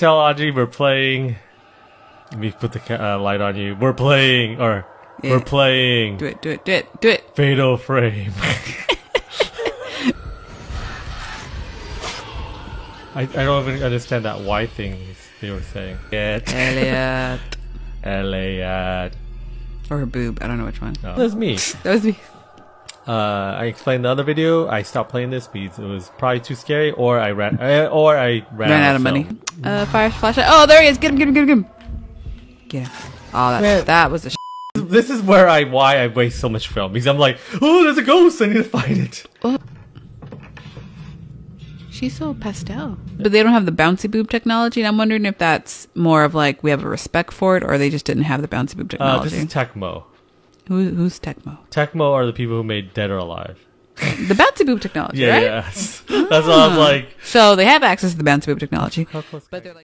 tell Audrey we're playing. Let me put the uh, light on you. We're playing, or Yeah. we're playing Do it, do it, do it, do it. Fatal Frame. I, I don't even understand that Y thing they were saying. Get Elliot. Elliot. or a boob. I don't know which one. No, was me. That was me. Uh, I explained the other video. I stopped playing this because it was probably too scary, or I ran, uh, or I ran, Ran out of money. Uh, fire flashlight. Oh, there he is. Get him, get him, get him, get him. Get him. Oh, that, Man. that was a sh- This is where I why I waste so much film because I'm like, oh, there's a ghost. I need to find it. Oh. She's so pastel. But they don't have the bouncy boob technology, and I'm wondering if that's more of like we have a respect for it, or they just didn't have the bouncy boob technology. Uh, this technology. is Tecmo. Who, who's Tecmo? Tecmo are the people who made Dead or Alive. The bouncy boob technology, Yeah, right? yes. That's why I was ah. like, So they have access to the bouncy boob technology, but they're like.